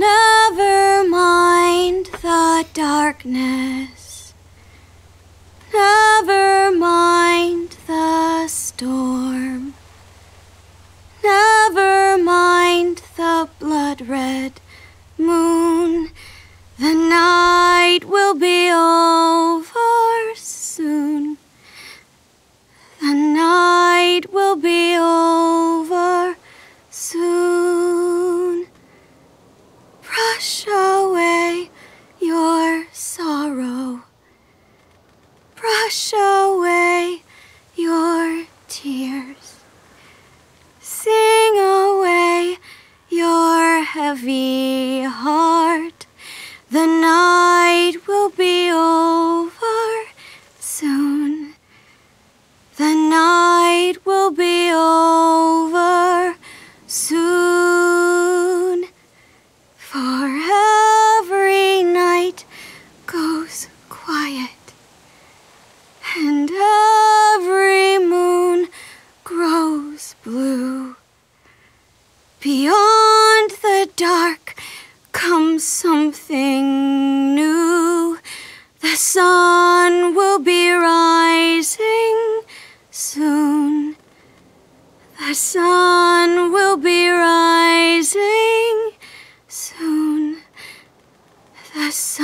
Never mind the darkness. Never mind the storm. Never mind the blood red moon. The night Brush away your tears. Sing away your heavy heart. The night will be over And every moon grows blue. Beyond the dark comes something new. The sun will be rising soon. The sun will be rising soon. The sun